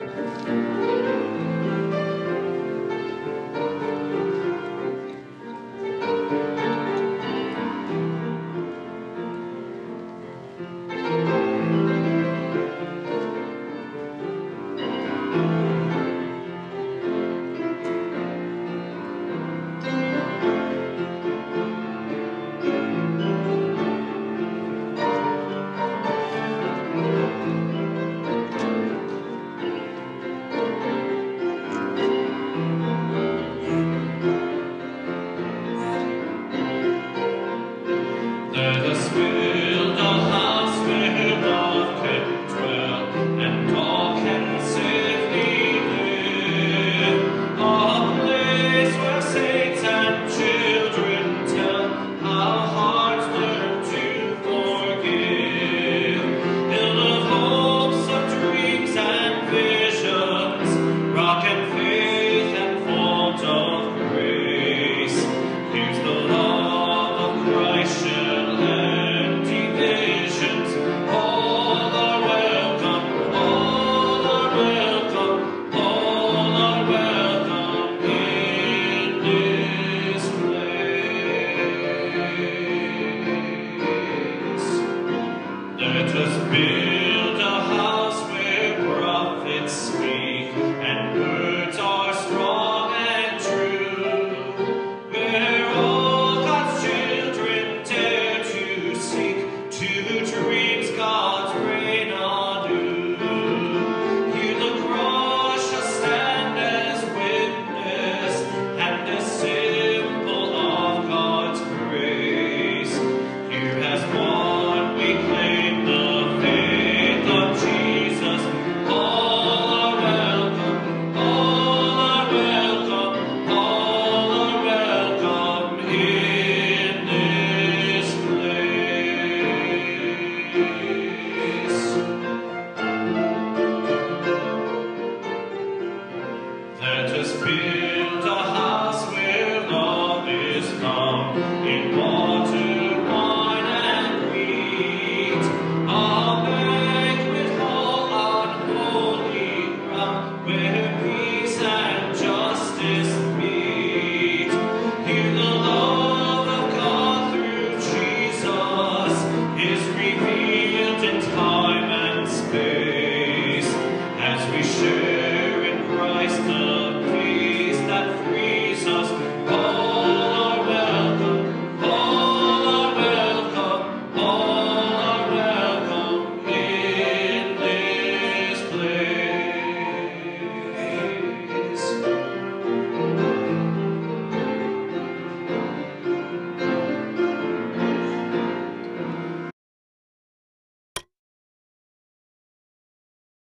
Let us build us build